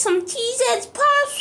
some cheese as possible.